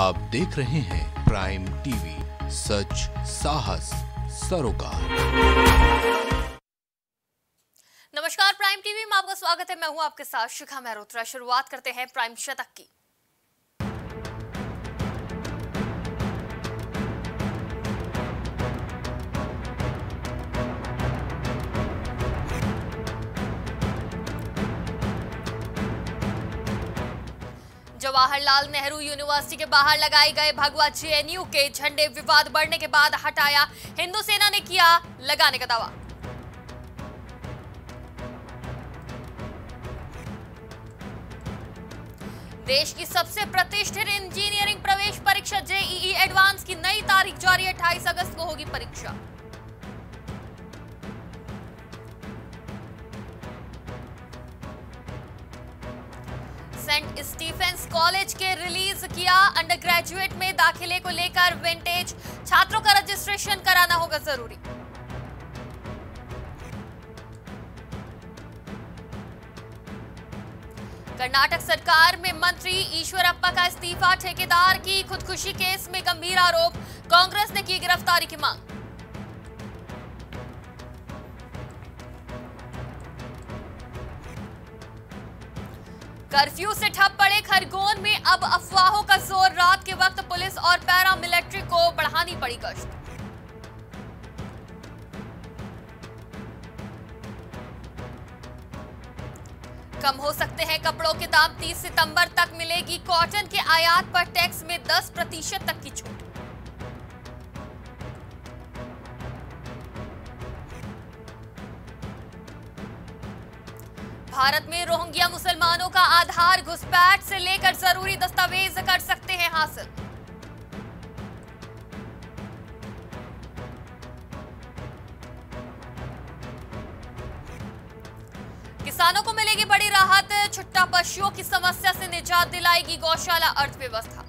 आप देख रहे हैं प्राइम टीवी सच, साहस, सरोकार। नमस्कार प्राइम टीवी में आपका स्वागत है। मैं हूँ आपके साथ शिखा मेहरोत्रा। शुरुआत करते हैं प्राइम शतक की। जवाहरलाल नेहरू यूनिवर्सिटी के बाहर लगाए गए भगवा जेएनयू के झंडे विवाद बढ़ने के बाद हटाया। हिंदू सेना ने किया लगाने का दावा। देश की सबसे प्रतिष्ठित इंजीनियरिंग प्रवेश परीक्षा जेईई एडवांस की नई तारीख जारी 28 अगस्त को होगी परीक्षा। सेंट स्टीफेंस कॉलेज के रिलीज़ किया। अंडर ग्रेजुएट में दाखिले को लेकर विंटेज छात्रों का रजिस्ट्रेशन कराना होगा ज़रूरी। कर्नाटक सरकार में मंत्री ईश्वरप्पा का इस्तीफा, ठेकेदार की खुदकुशी केस में गंभीर आरोप। कांग्रेस ने की गिरफ्तारी की मांग। कर्फ्यू से ठप पड़े खरगोन में अब अफवाहों का ज़ोर। रात के वक्त पुलिस और पैरा मिलिट्री को बढ़ानी पड़ी गश्त कम हो सकते हैं कपड़ों के दाम। 30 सितंबर तक मिलेगी कॉटन के आयात पर टैक्स में 10 प्रतिशत तक की छूट। भारत में रोहिंग्या मुसलमानों का आधार घुसपैठ से लेकर ज़रूरी दस्तावेज़ कर सकते हैं हासिल। किसानों को मिलेगी बड़ी राहत, छुट्टा पशुओं की समस्या से निजात दिलाएगी गौशाला अर्थव्यवस्था।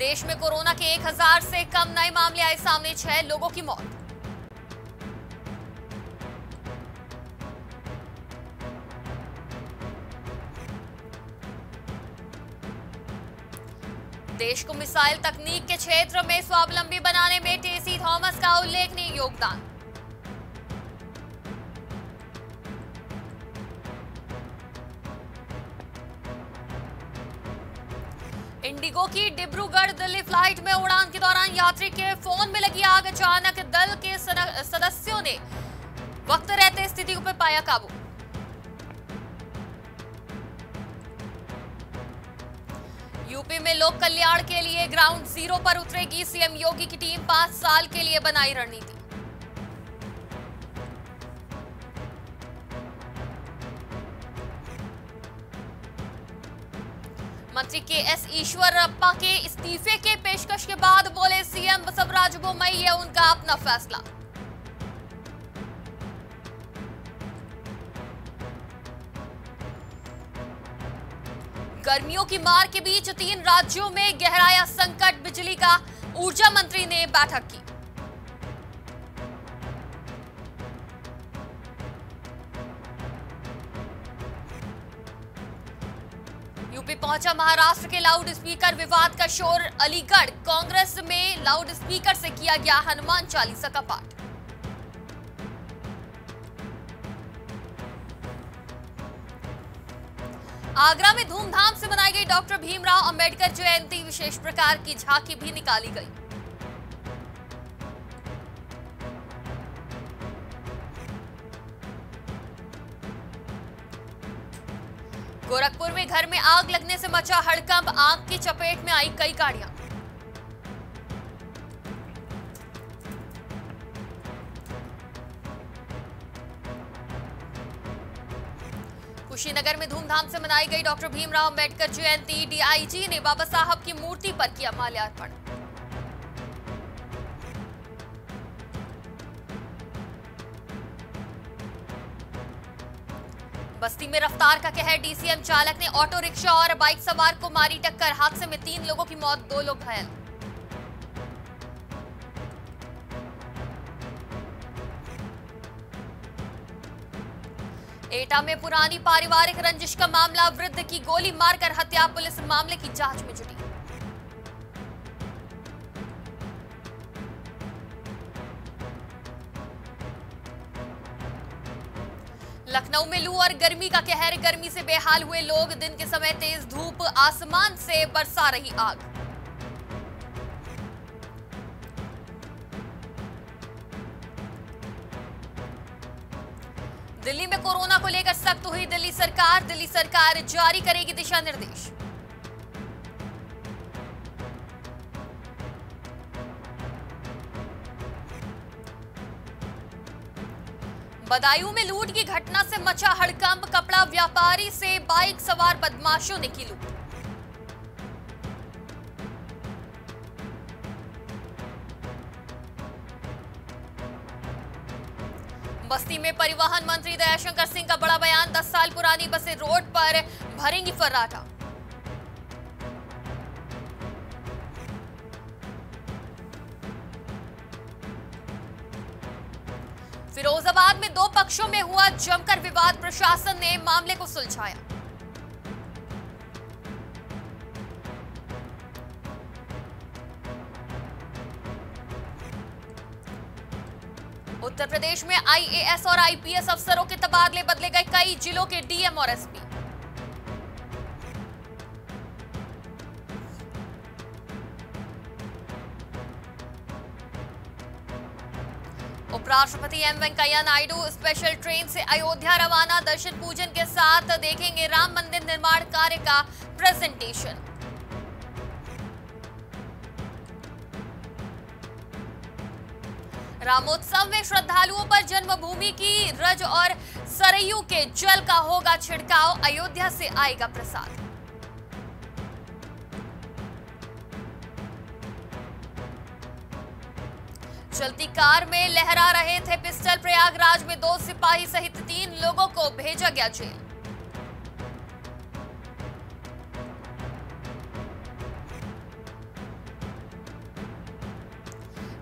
देश में कोरोना के 1000 से कम नए मामले आए सामने छह लोगों की मौत। देश को मिसाइल तकनीक के क्षेत्र में स्वावलंबी बनाने में टेसी थॉमस का उल्लेखनीय योगदान। फ़्लाइट में उड़ान के दौरान यात्री के फ़ोन में लगी आग। अचानक दल के सदस्यों ने वक्त रहते स्थिति पर पाया काबू। यूपी में लोक कल्याण के लिए ग्राउंड ज़ीरो पर उतरेगी सीएम योगी की टीम, पाँच साल के लिए बनाई रणनीति। मंत्री के एस ईश्वरप्पा के इस्तीफे के पेशकश के बाद बोले, सीएम बसवराज बोमई है, उनका अपना फैसला। गर्मियों की मार के बीच तीन राज्यों में गहराया संकट, बिजली का ऊर्जा मंत्री ने बैठक की। पहुँचा महाराष्ट्र के लाउड स्पीकर विवाद का शोर अलीगढ़। कांग्रेस में लाउड स्पीकर से किया गया हनुमान चालीसा का पाठ। आगरा में धूमधाम से मनाई गई डॉक्टर भीमराव अंबेडकर जयंती। विशेष प्रकार की झांकी भी निकाली गई। गोरखपुर में घर में आग लगने से मचा हड़कंप। आग की चपेट में आई कई गाड़ियाँ। कुशीनगर में धूमधाम से मनाई गई डॉक्टर भीमराव अंबेडकर जयंती। डीआईजी ने बाबा साहब की मूर्ति पर किया माल्यार्पण। बस्ती में रफ्तार का कहर, डीसीएम चालक ने ऑटो रिक्शा और बाइक सवार को मारी टक्कर। हादसे में तीन लोगों की मौत, दो लोग घायल। एटा में पुरानी पारिवारिक रंजिश का मामला, वृद्ध की गोली मारकर हत्या, पुलिस मामले की जाँच में जुटी। में लू और गर्मी का कहर, गर्मी से बेहाल हुए लोग। दिन के समय तेज धूप, आसमान से बरसा रही आग। दिल्ली में कोरोना को लेकर सख्त हुई दिल्ली सरकार। दिल्ली सरकार जारी करेगी दिशा निर्देश। बदायूं में लूट की घटना से मचा हड़कंप, कपड़ा व्यापारी से बाइक सवार बदमाशों ने की लूट। बस्ती में परिवहन मंत्री दयाशंकर सिंह का बड़ा बयान 10 साल पुरानी बसें रोड पर भरेंगी फर्राटा। फिरोजाबाद में दो पक्षों में हुआ जमकर विवाद, प्रशासन ने मामले को सुलझाया। उत्तर प्रदेश में आईएएस और आईपीएस अफसरों के तबादले बदले गए कई जिलों के डीएम और एसपी। उपराष्ट्रपति M Venkaiah Naidu special train से अयोध्या रवाना, दर्शन पूजन के साथ देखेंगे राम मंदिर निर्माण कार्य का प्रेजेंटेशन रामोत्सव में श्रद्धालुओं पर जन्मभूमि की रज और सरयू के जल का होगा छिड़काव, अयोध्या से आएगा प्रसाद। चलती कार में लहरा रहे थे पिस्टल। प्रयागराज में दो सिपाही सहित तीन लोगों को भेजा गया जेल।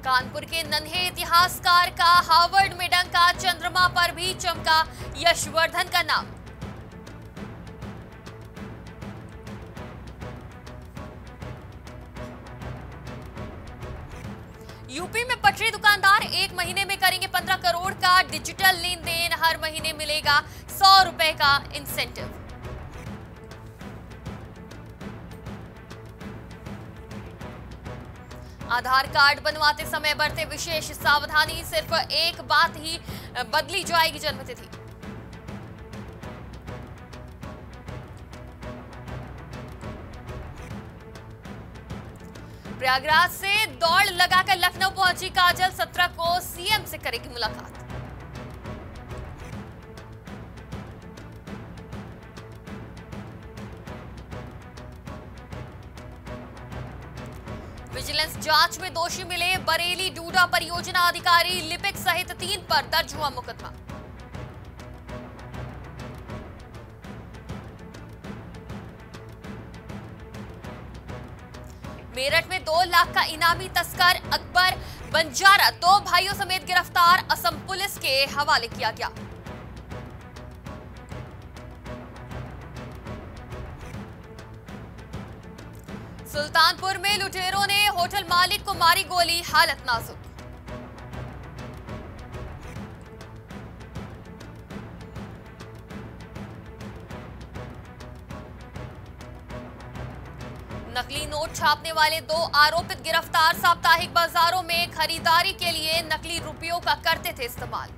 कानपुर के नन्हे इतिहासकार का हार्वर्ड में डंका, चंद्रमा पर भी चमका यशवर्धन का नाम। यूपी में पटरी दुकानदार एक महीने में करेंगे पंद्रह करोड़ का डिजिटल लेन देन हर महीने मिलेगा सौ रुपए का इंसेंटिव आधार कार्ड बनवाते समय बरते विशेष सावधानी, सिर्फ़ एक बात ही बदली जाएगी जन्मतिथि। प्रयागराज से दौड़ लगाकर लखनऊ पहुँची काजल, सत्रह को सीएम से करेगी मुलाकात। विजिलेंस जाँच में दोषी मिले बरेली डूडा परियोजना अधिकारी लिपिक सहित तीन पर दर्ज हुआ मुकदमा। मेरठ में दो लाख का इनामी तस्कर अकबर बंजारा, दो भाइयों समेत गिरफ़्तार, असम पुलिस के हवाले किया गया। सुल्तानपुर में लुटेरों ने होटल मालिक को मारी गोली, हालत नाजुक। छापने वाले दो आरोपित गिरफ़्तार साप्ताहिक बाजारों में खरीदारी के लिए नकली रुपयों का करते थे इस्तेमाल।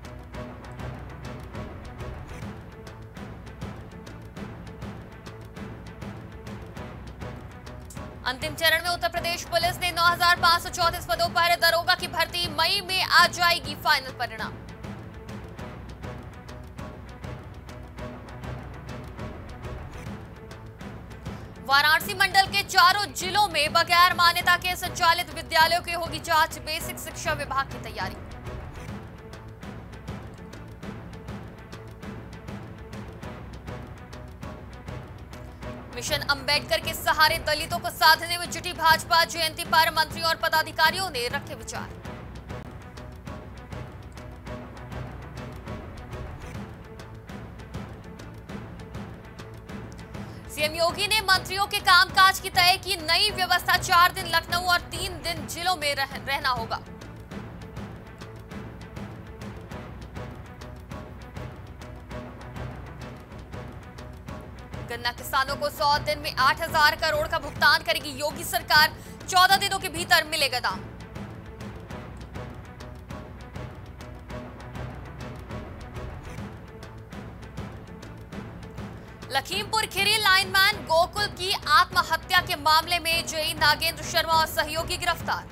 अंतिम चरण में उत्तर प्रदेश पुलिस ने 9,534 पदों पर दरोगा की भर्ती मई में आ जाएगी फाइनल परिणाम। वाराणसी मंडल के चारों जिलों में बगैर मान्यता के संचालित विद्यालयों की होगी जाँच, बेसिक शिक्षा विभाग की तैयारी। मिशन अंबेडकर के सहारे दलितों को साधने में जुटी भाजपा, जयंती पर मंत्रियों और पदाधिकारियों ने रखे विचार। सीएम योगी ने मंत्रियों के कामकाज की तय की नई व्यवस्था। चार दिन लखनऊ और तीन दिन जिलों में रह, रहना होगा। गन्ना किसानों को 100 दिन में 8000 करोड़ का भुगतान करेगी योगी सरकार। 14 दिनों के भीतर मिलेगा दाम। लखीमपुर खीरी लाइनमैन गोकुल की आत्महत्या के मामले में जेई नागेंद्र शर्मा और सहयोगी गिरफ़्तार।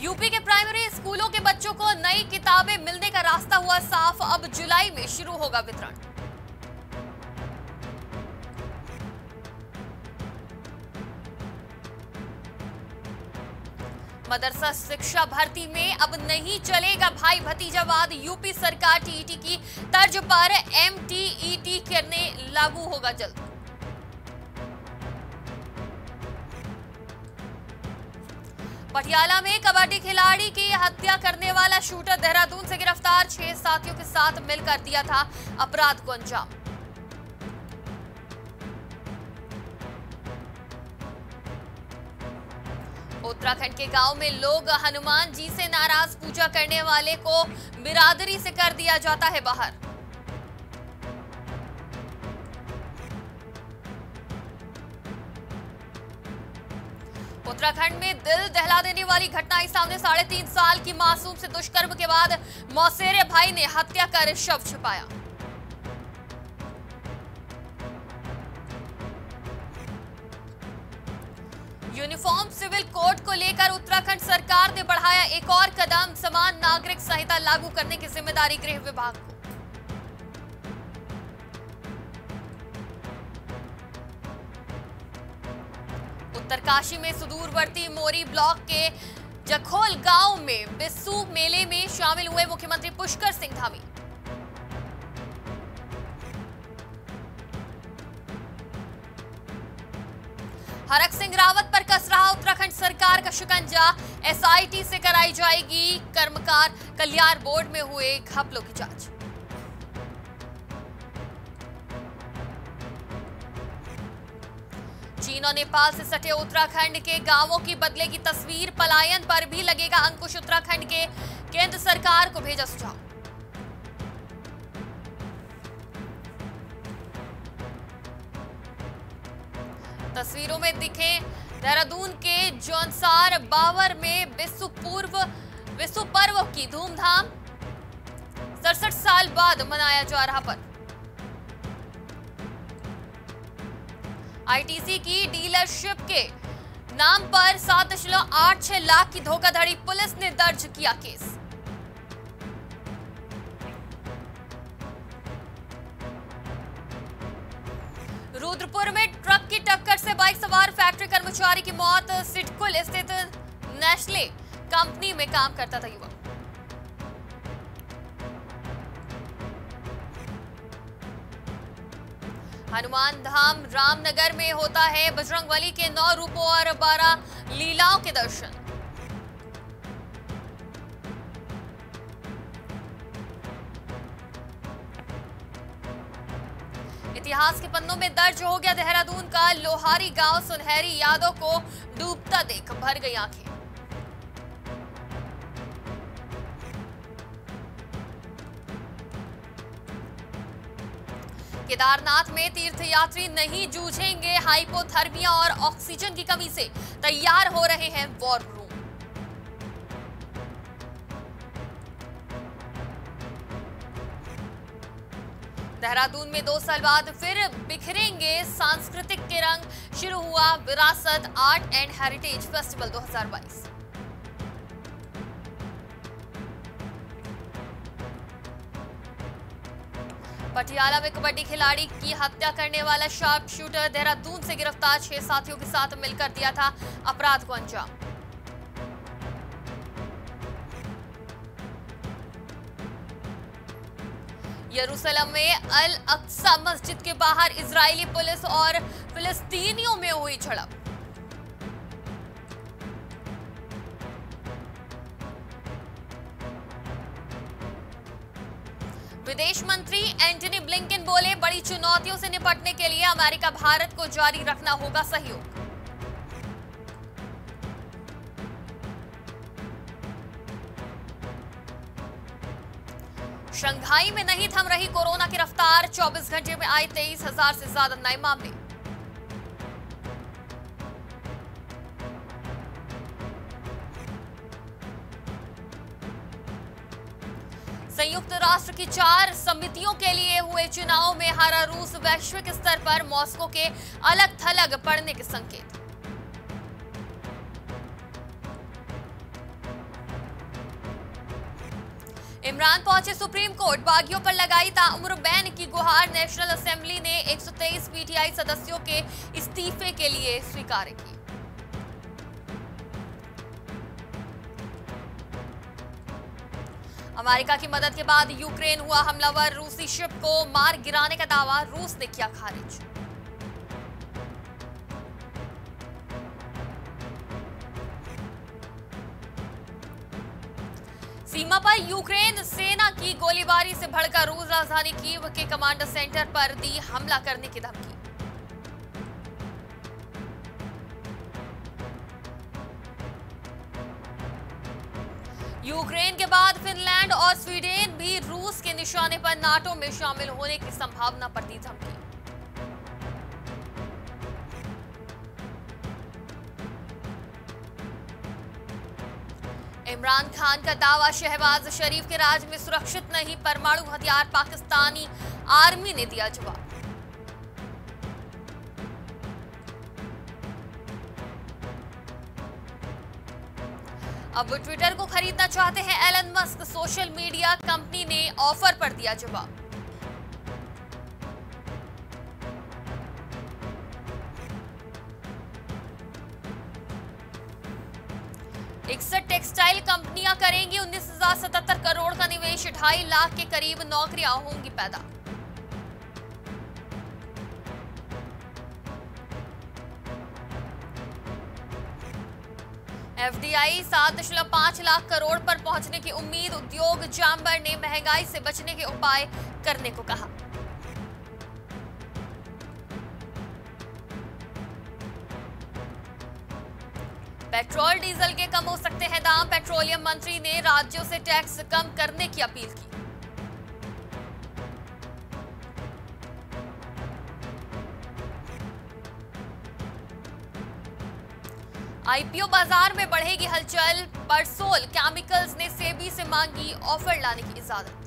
यूपी के प्राइमरी स्कूलों के बच्चों को नई किताबें मिलने का रास्ता हुआ साफ़, अब जुलाई में शुरू होगा वितरण। मदरसा शिक्षा भर्ती में अब नहीं चलेगा भाई भतीजावाद यूपी सरकार टीईटी की तर्ज पर एमटीईटी करने लागू होगा जल्द। पटियाला में कबड्डी खिलाड़ी की हत्या करने वाला शूटर देहरादून से गिरफ़्तार, छह साथियों के साथ मिलकर दिया था अपराध को अंजाम। उत्तराखंड के गाँव में लोग हनुमान जी से नाराज़ पूजा करने वाले को बिरादरी से कर दिया जाता है बाहर। उत्तराखंड में दिल दहला देने वाली घटना आई सामने साढ़े तीन साल की मासूम से दुष्कर्म के बाद मौसेरे भाई ने हत्या कर शव छिपाया। लेकर उत्तराखंड सरकार ने बढ़ाया एक और कदम, समान नागरिक संहिता लागू करने की ज़िम्मेदारी गृह विभाग को। उत्तरकाशी में सुदूरवर्ती मोरी ब्लॉक के जखोल गाँव में बिस्सू मेले में शामिल हुए मुख्यमंत्री पुष्कर सिंह धामी। हरक सिंह रावत सरकार का शिकंजा एसआईटी से कराई जाएगी। कर्मकार कल्याण बोर्ड में हुए घपलों की जाँच। चीन और नेपाल से सटे उत्तराखंड के गाँवों की बदलेगी तस्वीर पलायन पर भी लगेगा अंकुश। उत्तराखंड के केंद्र सरकार को भेजा सुझाव। तस्वीरों में दिखे देहरादून के जौनसार बावर में विश्व पूर्व, विश्व पर्व की धूमधाम सड़सठ साल बाद मनाया जा रहा पर्व। आईटीसी की डीलरशिप के नाम पर सात दशमलव आठ छह लाख की धोखाधड़ी पुलिस ने दर्ज किया केस। रुद्रपुर में ट्रक की टक्कर से बाइक सवार फैक्ट्री कर्मचारी की मौत। सिटकुल स्थित नेस्ले कंपनी में काम करता था युवक। हनुमान धाम रामनगर में होता है बजरंगबली के नौ रूपों और बारह लीलाओं के दर्शन। इतिहास के पन्नों में दर्ज हो गया देहरादून का लोहारी गाँव सुनहरी यादव को डूबता देख भर गई आँखें। केदारनाथ में तीर्थयात्री नहीं जूझेंगे, हाइपोथर्मिया और ऑक्सीजन की कमी से तैयार हो रहे हैं वॉर देहरादून में दो साल बाद फिर बिखरेंगे सांस्कृतिक के रंग। शुरू हुआ Virasat art and heritage festival 2022 Patiala में कबड्डी खिलाड़ी की हत्या करने वाला शार्प शूटर देहरादून से गिरफ़्तार छह साथियों के साथ मिलकर दिया था अपराध को अंजाम। यरूशलेम में अल अक्सा मस्जिद के बाहर इजरायली पुलिस और फिलिस्तीनियों में हुई झड़प। विदेश मंत्री एंटनी ब्लिंकन बोले, बड़ी चुनौतियों से निपटने के लिए अमेरिका भारत को जारी रखना होगा सहयोग। शंघाई में नहीं थम रही कोरोना की रफ्तार। 24 घंटे में आए तेईस हज़ार से ज़्यादा नए मामले। संयुक्त राष्ट्र की चार समितियों के लिए हुए चुनाव में हारा रूस वैश्विक स्तर पर मॉस्को के अलग थलग पड़ने के संकेत। इमरान पहुँचे सुप्रीम कोर्ट। बागियों पर लगाई ताउम्र बैन की गुहार। नेशनल असेंबली ने 123 पीटीआई सदस्यों के इस्तीफे के लिए स्वीकार की। अमेरिका की मदद के बाद यूक्रेन हुआ हमलावर। रूसी शिप को मार गिराने का दावा। रूस ने किया खारिज। पर यूक्रेन सेना की गोलीबारी से भड़का रूस राजधानी कीव के कमांडर सेंटर पर दी हमला करने की धमकी। यूक्रेन के बाद फिनलैंड और स्वीडन भी रूस के निशाने पर नाटो में शामिल होने की संभावना पर दी धमकी। इमरान खान का दावा, शहबाज शरीफ के राज में सुरक्षित नहीं, परमाणु हथियार पाकिस्तानी आर्मी ने दिया जवाब। अब ट्विटर को खरीदना चाहते हैं Elon Musk, social media company ने ऑफ़र पर दिया जवाब। इकसठ टेक्सटाइल कंपनियाँ करेंगी। उन्नीस हज़ार सतहत्तर करोड़ का निवेश, ढाई लाख के करीब नौकरियाँ होंगी पैदा। एफडीआई सात दशमलव पाँच लाख करोड़ पर पहुँचने की उम्मीद, उद्योग चैम्बर ने महँगाई से बचने के उपाय करने को कहा। कम हो सकते हैं। दाम, पेट्रोलियम मंत्री ने राज्यों से टैक्स कम करने की अपील की। आईपीओ बाज़ार में बढ़ेगी हलचल। परसोल केमिकल्स ने सेबी से मांगी ऑफ़र लाने की इजाज़त।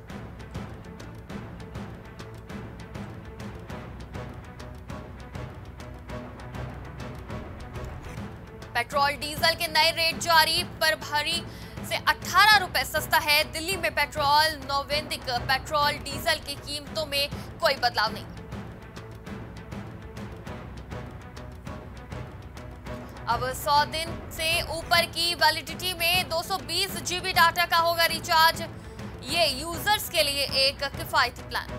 पेट्रोल डीजल के नए रेट जारी, पर भारी से 18 रुपए सस्ता है। दिल्ली में पेट्रोल, नौवेंदिक पेट्रोल डीजल की कीमतों में कोई बदलाव नहीं। अब 100 दिन से ऊपर की वैलिडिटी में 220 जीबी डाटा का होगा रिचार्ज। ये यूज़र्स के लिए एक किफायती प्लान।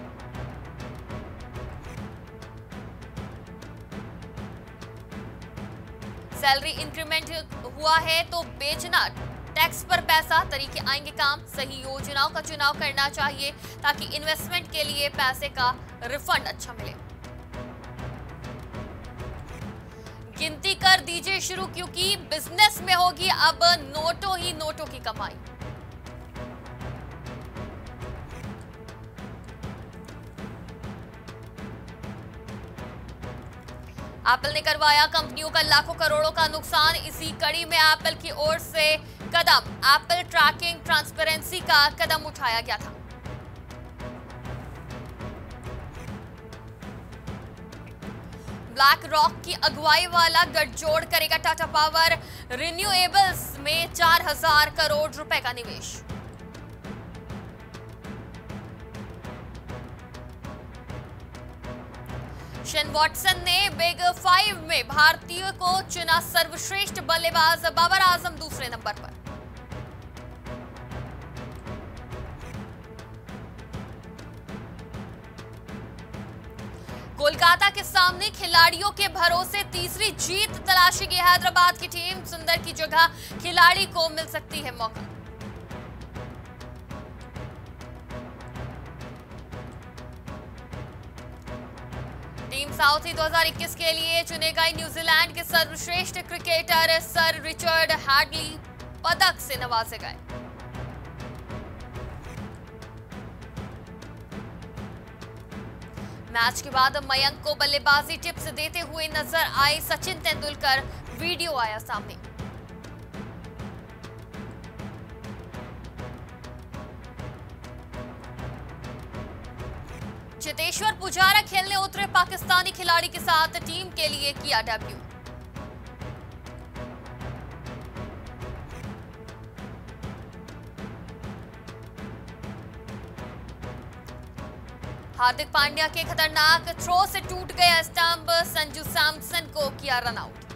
सैलरी इंक्रीमेंट हुआ है तो बेचना, टैक्स पर पैसा, तरीके आएँगे काम। सही योजनाओं का चुनाव करना चाहिए ताकि इन्वेस्टमेंट के लिए पैसे का रिफंड अच्छा मिले। गिनती कर दीजिए शुरू, क्योंकि बिज़नेस में होगी अब नोटों ही नोटों की कमाई। एप्पल ने करवाया कंपनियों का लाखों करोड़ों का नुकसान। इसी कड़ी में एप्पल की ओर से कदम। एप्पल ट्रैकिंग ट्रांसपेरेंसी का कदम उठाया गया था। ब्लैक रॉक की अगुवाई वाला गठजोड़ करेगा टाटा पावर रिन्यूएबल्स में चार हज़ार करोड़ रुपए का निवेश। शेन वॉटसन ने बिग फाइव में भारतीय को चुना सर्वश्रेष्ठ बल्लेबाज बाबर आज़म दूसरे नंबर पर। कोलकाता के सामने खिलाड़ियों के भरोसे तीसरी जीत तलाशेगी हैदराबाद की टीम। सुंदर की जगह खिलाड़ी को मिल सकती है मौका। साउथी 2021 के लिए चुने गए न्यूजीलैंड के सर्वश्रेष्ठ क्रिकेटर सर रिचर्ड हार्डली पदक से नवाजे गए। मैच के बाद मयंक को बल्लेबाजी टिप्स देते हुए नज़र आए सचिन तेंदुलकर, वीडियो आया सामने। चेतेश्वर पुजारा खेलने उतरे पाकिस्तानी खिलाड़ी के साथ टीम के लिए किया डेब्यू। हार्दिक पांड्या के खतरनाक थ्रो से टूट गया स्टंप संजू सैमसन को किया रनआउट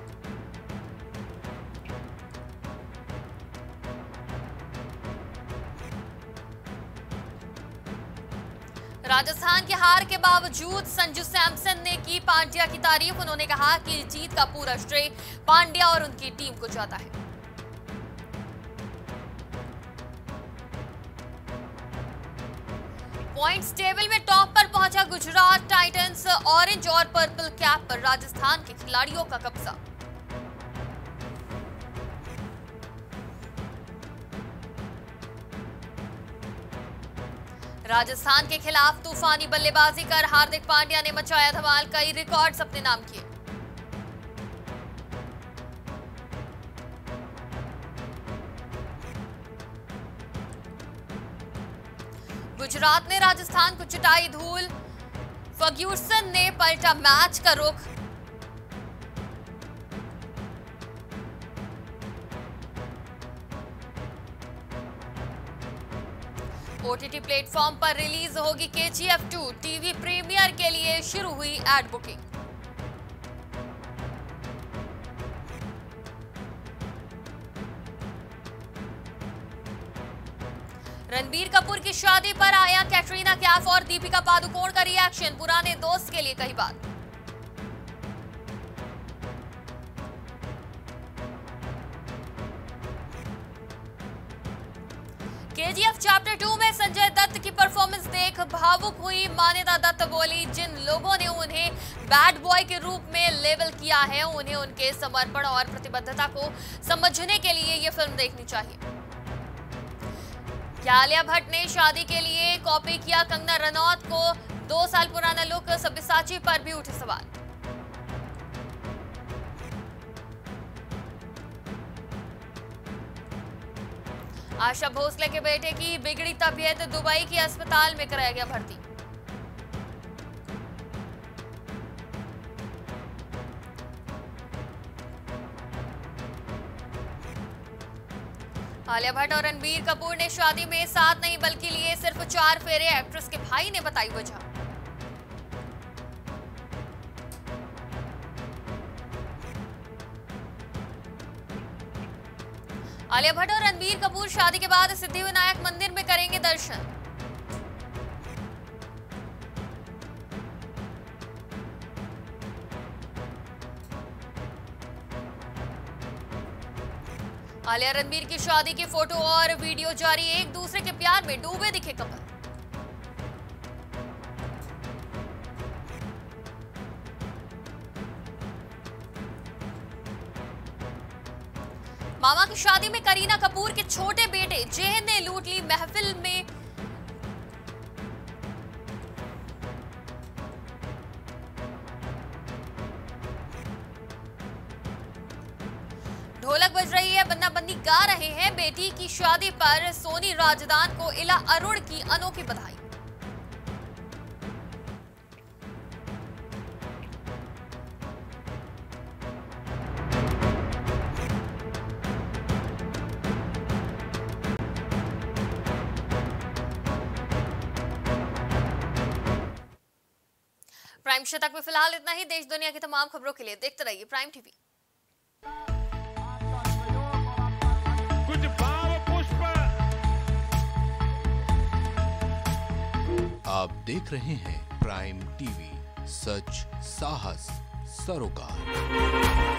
राजस्थान की हार के बावजूद संजू सैमसन ने की पांड्या की तारीफ़। उन्होंने कहा कि जीत का पूरा श्रेय पांड्या और उनकी टीम को जाता है। पॉइंट्स टेबल में टॉप पर पहुँचा गुजरात टाइटंस। ऑरेंज और पर्पल कैप पर राजस्थान के खिलाड़ियों का कब्जा। राजस्थान के खिलाफ तूफानी बल्लेबाजी कर हार्दिक पांड्या ने मचाया धमाल, कई रिकॉर्ड्स अपने नाम किए। गुजरात ने राजस्थान को चुटाई धूल फर्ग्यूसन ने पलटा मैच का रुख। ओटीटी प्लेटफॉर्म पर रिलीज़ होगी केजीएफ 2 टीवी प्रीमियर के लिए शुरू हुई एड बुकिंग। रणबीर कपूर की शादी पर आया कैटरीना कैफ और दीपिका पादुकोण का रिएक्शन पुराने दोस्त के लिए कही बात। परफॉर्मेंस देख भावुक हुई मान्यता दत्त बोली जिन लोगों ने उन्हें बैड बॉय के रूप में लेबल किया है, उन्हें उनके समर्पण और प्रतिबद्धता को समझने के लिए ये फ़िल्म देखनी चाहिए। आलिया भट्ट ने शादी के लिए कॉपी किया कंगना रनौत को। दो साल पुराना लुक सब्यसाची पर भी उठे सवाल। आशा भोसले के बेटे की बिगड़ी तबीयत दुबई के अस्पताल में कराया गया भर्ती। आलिया भट्ट और रणबीर कपूर ने शादी में साथ नहीं, बल्कि लिए सिर्फ़ चार फेरे। एक्ट्रेस के भाई ने बताई वजह। आलिया भट्ट और रणबीर कपूर शादी के बाद सिद्धिविनायक मंदिर में करेंगे दर्शन। आलिया रणबीर की शादी की फ़ोटो और वीडियो जारी, एक दूसरे के प्यार में डूबे दिखे कपल में करीना कपूर के छोटे बेटे जेहन ने लूट ली महफिल में। ढोलक बज रही है बन्ना बंदी गा रहे हैं। बेटी की शादी पर सोनी राजदान को इला अरुण की अनोखी बधाई। प्राइम तक में फ़िलहाल इतना ही। देश दुनिया की तमाम खबरों के लिए देखते रहिए प्राइम टीवी कुछ भाव पुष्प। आप देख रहे हैं प्राइम टीवी सच साहस सरोकार।